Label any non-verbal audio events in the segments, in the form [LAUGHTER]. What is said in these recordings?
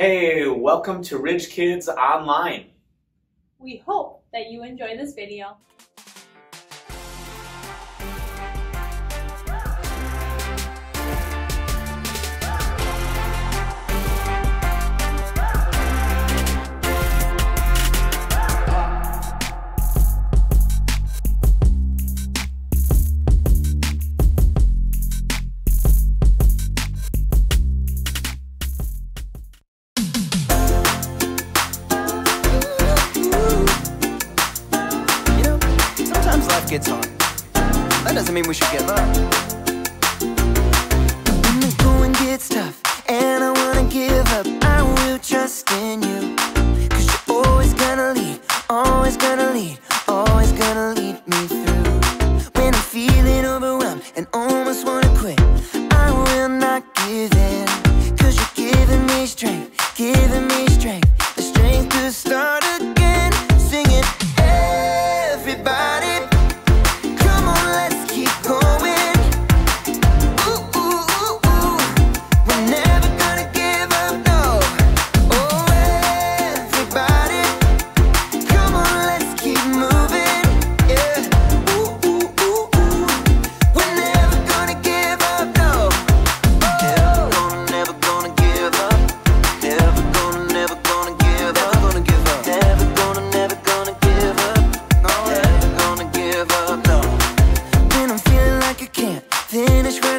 Hey, welcome to Ridge Kids Online. We hope that you enjoy this video. Gets hard. That doesn't mean we should give up. When the going gets tough and I wanna give up, I will trust in you. Cause you're always gonna lead, always gonna lead, finish where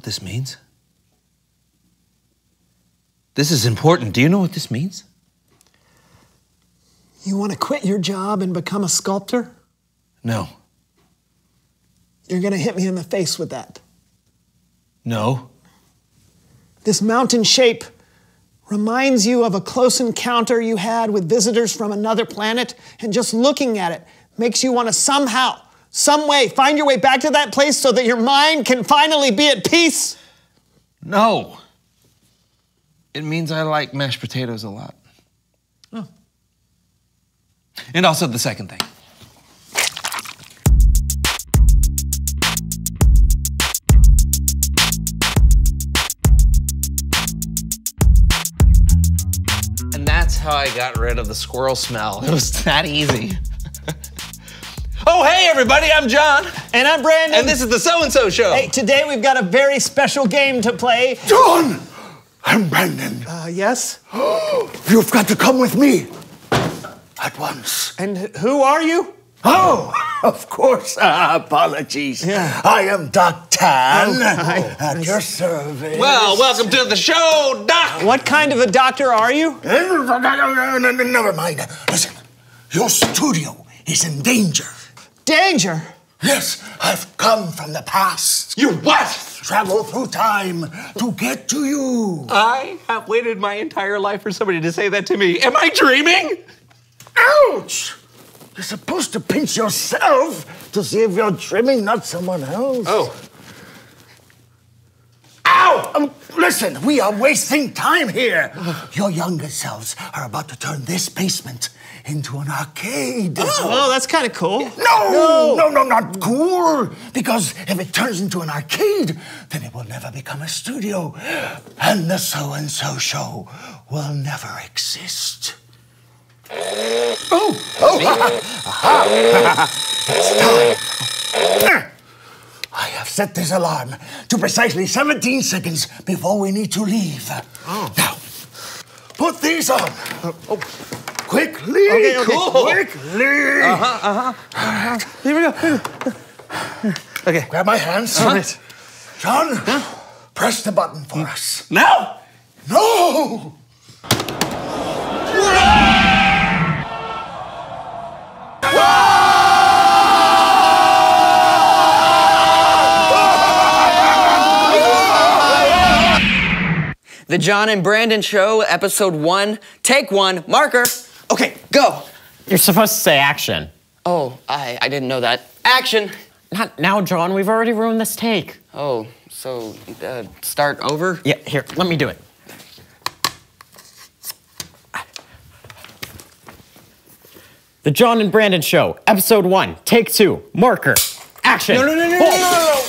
what this means? This is important. Do you know what this means? You want to quit your job and become a sculptor? No. You're going to hit me in the face with that. No. This mountain shape reminds you of a close encounter you had with visitors from another planet, and just looking at it makes you want to somehow, some way, find your way back to that place so that your mind can finally be at peace. No. It means I like mashed potatoes a lot. Oh. And also the second thing. And that's how I got rid of the squirrel smell. It was that easy. Oh, hey, everybody, I'm John. And I'm Brandon. And this is the So and So Show. Hey, today we've got a very special game to play. John! I'm Brandon. Uh, yes? [GASPS] You've got to come with me. At once. And who are you? Oh, [LAUGHS] of course. Uh, apologies. Yeah. I am Doc Tan. Oh, hi. At your service. Well, welcome to the show, Doc. What kind of a doctor are you? [LAUGHS] Never mind. Listen, your studio is in danger. Danger. Yes, I've come from the past. You what? Travel through time to get to you. I have waited my entire life for somebody to say that to me. Am I dreaming? Ouch! You're supposed to pinch yourself to see if you're dreaming, not someone else. Oh. Ow! Um, listen, we are wasting time here. Your younger selves are about to turn this basement into an arcade. Oh, that's kind of cool. No, no, no, not cool. Because if it turns into an arcade, then it will never become a studio. And the so and so show will never exist. Oh, oh, it's time. I have set this alarm to precisely 17 seconds before we need to leave. Oh. Now, put these on. Oh. Quickly, Okay, okay. quickly. Uh huh. Here we go. Okay. Grab my hands. John, press the button for us. No! No! The John and Brandon Show, episode one, take one, marker. Okay, go. You're supposed to say action. Oh, I, I didn't know that. Action. Not now, John. We've already ruined this take. Oh, so uh, start over? Yeah, here, let me do it. The John and Brandon Show, episode one, take two, marker, action. No, no, no, no, no, no, no.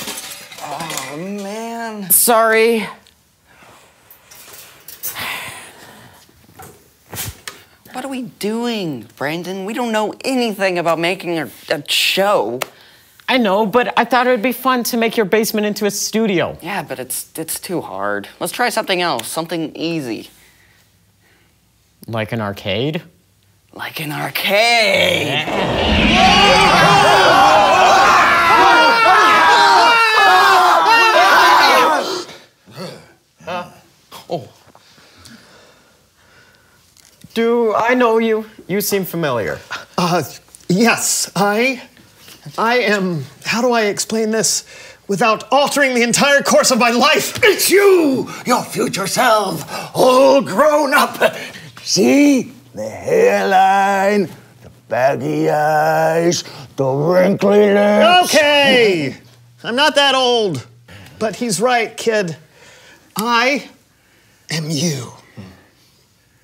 Oh, man. Sorry. What are we doing, Brandon? We don't know anything about making a, a show. I know, but I thought it would be fun to make your basement into a studio. Yeah, but it's it's too hard. Let's try something else, something easy. Like an arcade? Like an arcade. Do I know you? You seem familiar. Uh, yes, I. I am. How do I explain this without altering the entire course of my life? It's you, your future self, all grown up. See? The hairline, the baggy eyes, the wrinkly lips. Okay, I'm not that old. But he's right, kid. I am you.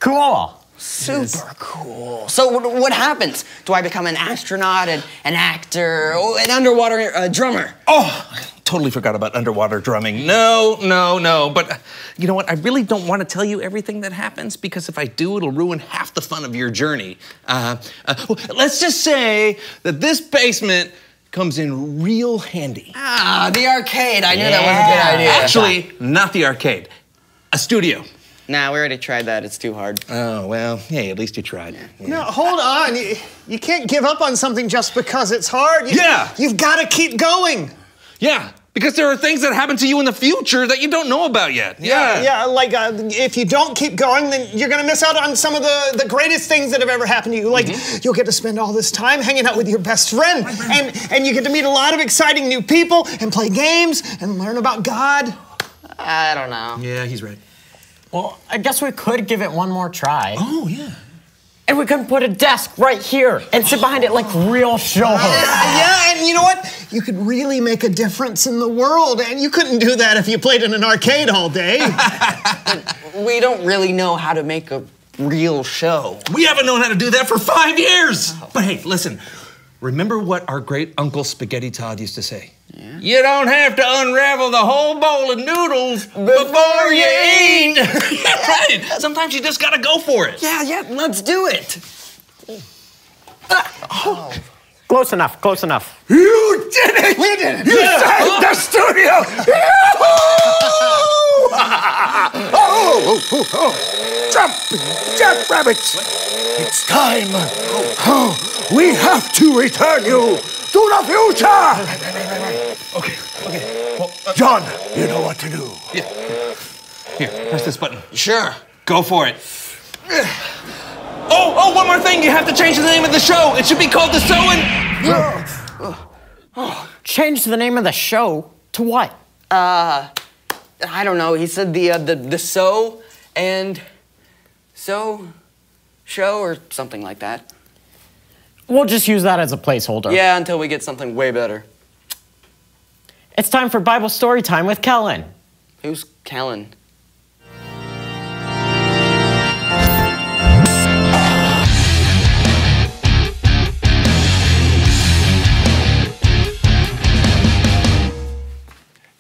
Cool. Super cool. So what, what happens? Do I become an astronaut, an, an actor, oh, an underwater uh, drummer? Oh, I totally forgot about underwater drumming. No, no, no. But uh, you know what? I really don't want to tell you everything that happens because if I do, it'll ruin half the fun of your journey. Uh, uh, let's just say that this basement comes in real handy. Ah, the arcade. I knew that was a good idea. Actually, not the arcade, a studio. Nah, we already tried that. It's too hard. Oh, well, hey, at least you tried. No, hold on. You, you can't give up on something just because it's hard. You, Yeah. You've got to keep going. Yeah, because there are things that happen to you in the future that you don't know about yet. Yeah. Yeah, like uh, if you don't keep going, then you're gonna miss out on some of the, the greatest things that have ever happened to you. Like you'll get to spend all this time hanging out with your best friend, and and you get to meet a lot of exciting new people and play games and learn about God. I don't know. Yeah, he's right. Well, I guess we could give it one more try. Oh, yeah. And we can put a desk right here and sit behind it like real show hosts. Ah, yeah, and you know what? You could really make a difference in the world, and you couldn't do that if you played in an arcade all day. [LAUGHS] We don't really know how to make a real show. We haven't known how to do that for five years. But hey, listen, remember what our great uncle Spaghetti Todd used to say? You don't have to unravel the whole bowl of noodles before you eat. yeah, [LAUGHS] right. Sometimes you just gotta go for it. Yeah, yeah, let's do it. Ah. Oh. Close enough, close enough. You did it! We did it! You saved the studio! [LAUGHS] [LAUGHS] oh, oh, oh, oh. Jumping jackrabbits! It's time. Oh, we have to return you to the future! Okay, okay. Well, uh, John, you know what to do. Yeah. here, press this button. Sure. Go for it. Oh, oh, one more thing. You have to change the name of the show. It should be called The So and. Change the name of the show to what? I don't know. He said the uh, the the so and so show or something like that. We'll just use that as a placeholder. Yeah, until we get something way better. It's time for Bible story time with Kellen. Who's Kellen?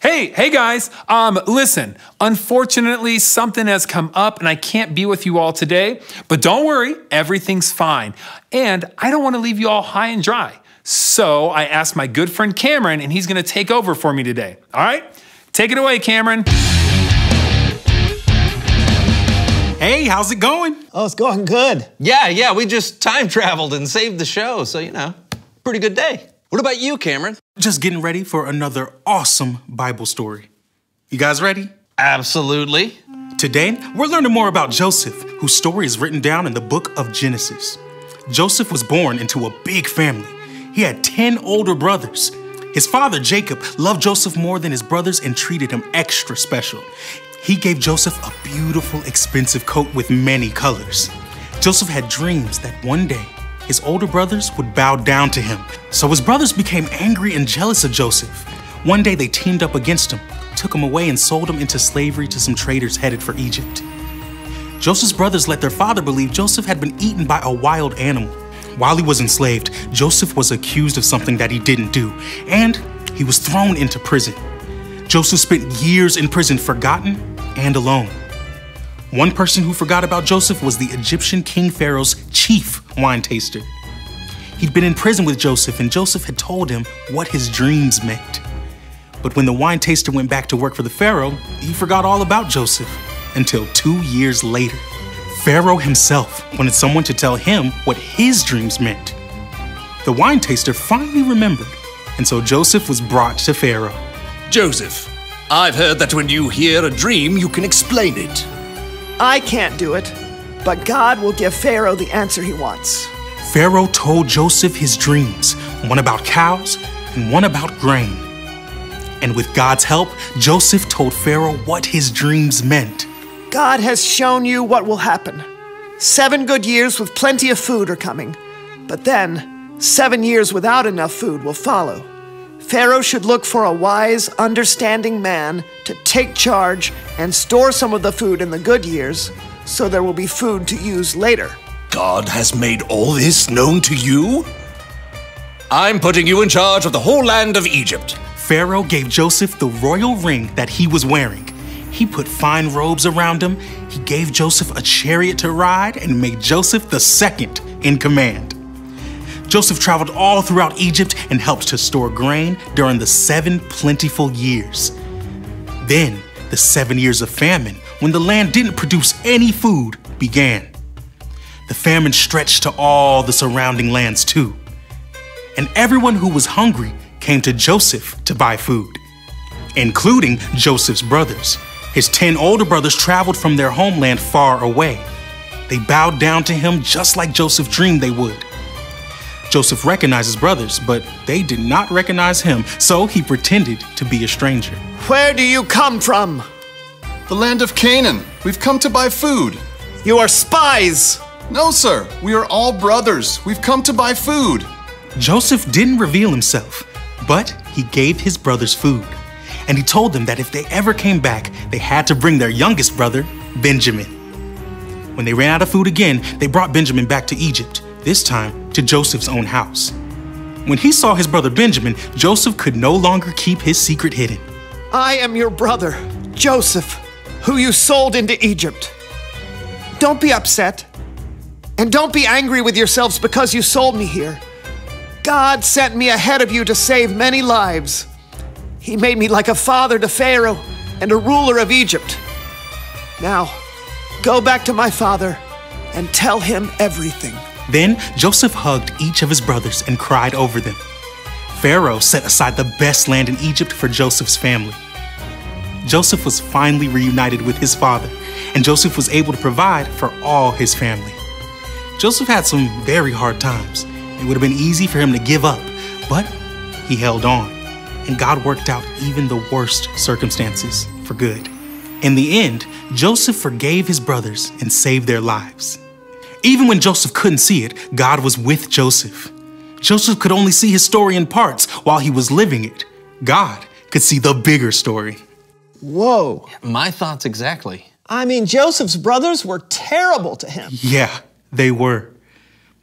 Hey, hey guys. Um, listen, unfortunately, something has come up and I can't be with you all today, but don't worry, everything's fine. And I don't want to leave you all high and dry. So I asked my good friend Cameron, and he's going to take over for me today. All right? Take it away, Cameron. Hey, how's it going? Oh, it's going good. Yeah, yeah, we just time traveled and saved the show, so you know, pretty good day. What about you, Cameron? Just getting ready for another awesome Bible story. You guys ready? Absolutely. Today, we're learning more about Joseph, whose story is written down in the book of Genesis. Joseph was born into a big family. He had 10 older brothers. His father, Jacob, loved Joseph more than his brothers and treated him extra special. He gave Joseph a beautiful, expensive coat with many colors. Joseph had dreams that one day his older brothers would bow down to him. So his brothers became angry and jealous of Joseph. One day they teamed up against him, took him away, and sold him into slavery to some traders headed for Egypt. Joseph's brothers let their father believe Joseph had been eaten by a wild animal. While he was enslaved, Joseph was accused of something that he didn't do, and he was thrown into prison. Joseph spent years in prison, forgotten and alone. One person who forgot about Joseph was the Egyptian King Pharaoh's chief wine taster. He'd been in prison with Joseph, and Joseph had told him what his dreams meant. But when the wine taster went back to work for the Pharaoh, he forgot all about Joseph until two years later. Pharaoh himself wanted someone to tell him what his dreams meant. The wine taster finally remembered, and so Joseph was brought to Pharaoh. Joseph, I've heard that when you hear a dream, you can explain it. I can't do it, but God will give Pharaoh the answer he wants. Pharaoh told Joseph his dreams one about cows and one about grain. And with God's help, Joseph told Pharaoh what his dreams meant. God has shown you what will happen. Seven good years with plenty of food are coming, but then seven years without enough food will follow. Pharaoh should look for a wise, understanding man to take charge and store some of the food in the good years so there will be food to use later. God has made all this known to you? I'm putting you in charge of the whole land of Egypt. Pharaoh gave Joseph the royal ring that he was wearing. He put fine robes around him, he gave Joseph a chariot to ride, and made Joseph the second in command. Joseph traveled all throughout Egypt and helped to store grain during the seven plentiful years. Then, the seven years of famine, when the land didn't produce any food, began. The famine stretched to all the surrounding lands too. And everyone who was hungry came to Joseph to buy food, including Joseph's brothers. His ten older brothers traveled from their homeland far away. They bowed down to him just like Joseph dreamed they would. Joseph recognized his brothers, but they did not recognize him, so he pretended to be a stranger. Where do you come from? The land of Canaan. We've come to buy food. You are spies! No, sir. We are all brothers. We've come to buy food. Joseph didn't reveal himself, but he gave his brothers food. And he told them that if they ever came back, they had to bring their youngest brother, Benjamin. When they ran out of food again, they brought Benjamin back to Egypt, this time to Joseph's own house. When he saw his brother Benjamin, Joseph could no longer keep his secret hidden. I am your brother, Joseph, who you sold into Egypt. Don't be upset. And don't be angry with yourselves because you sold me here. God sent me ahead of you to save many lives. He made me like a father to Pharaoh and a ruler of Egypt. Now, go back to my father and tell him everything. Then Joseph hugged each of his brothers and cried over them. Pharaoh set aside the best land in Egypt for Joseph's family. Joseph was finally reunited with his father, and Joseph was able to provide for all his family. Joseph had some very hard times. It would have been easy for him to give up, but he held on, and God worked out even the worst circumstances for good. In the end, Joseph forgave his brothers and saved their lives. Even when Joseph couldn't see it, God was with Joseph. Joseph could only see his story in parts while he was living it. God could see the bigger story. Whoa. My thoughts exactly. I mean, Joseph's brothers were terrible to him. Yeah, they were.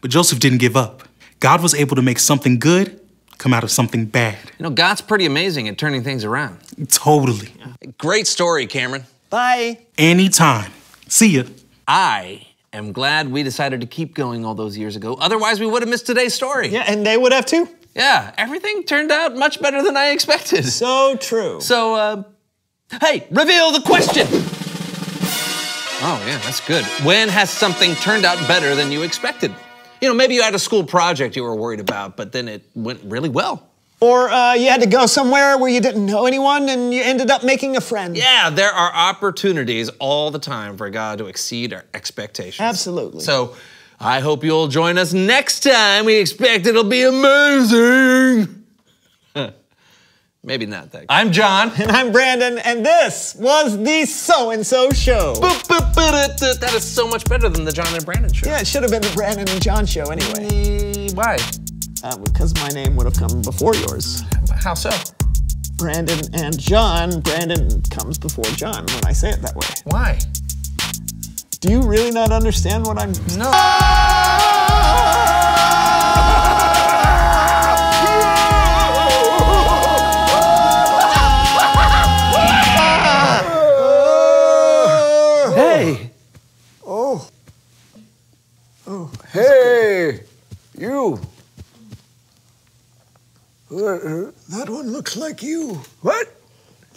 But Joseph didn't give up. God was able to make something good come out of something bad. You know, God's pretty amazing at turning things around. Totally. Great story, Cameron. Bye. Anytime. See ya. I am glad we decided to keep going all those years ago. Otherwise, we would have missed today's story. Yeah, and they would have too. Yeah, everything turned out much better than I expected. So true. So, uh, hey, reveal the question. Oh, yeah, that's good. When has something turned out better than you expected? You know, maybe you had a school project you were worried about, but then it went really well. Or uh, you had to go somewhere where you didn't know anyone and you ended up making a friend. Yeah, there are opportunities all the time for God to exceed our expectations. Absolutely. So I hope you'll join us next time. We expect it'll be amazing. [LAUGHS] Maybe not that. I'm John. And I'm Brandon, and this was the So and So Show. That is so much better than the John and Brandon show. Yeah, it should have been the Brandon and John show anyway. Why? Uh, because my name would have come before yours. How so? Brandon and John. Brandon comes before John when I say it that way. Why? Do you really not understand what I'm? No. [LAUGHS] one looks like you. What?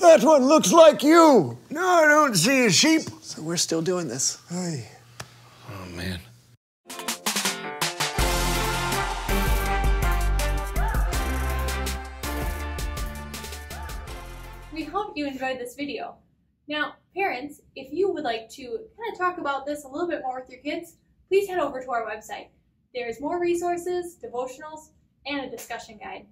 That one looks like you. No, I don't see a sheep. So we're still doing this. Hey. Oh, man. We hope you enjoyed this video. Now, parents, if you would like to kind of talk about this a little bit more with your kids, please head over to our website. There's more resources, devotionals, and a discussion guide.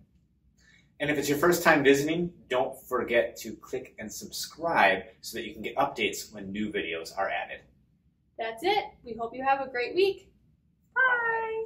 And if it's your first time visiting, don't forget to click and subscribe so that you can get updates when new videos are added. That's it. We hope you have a great week. Bye.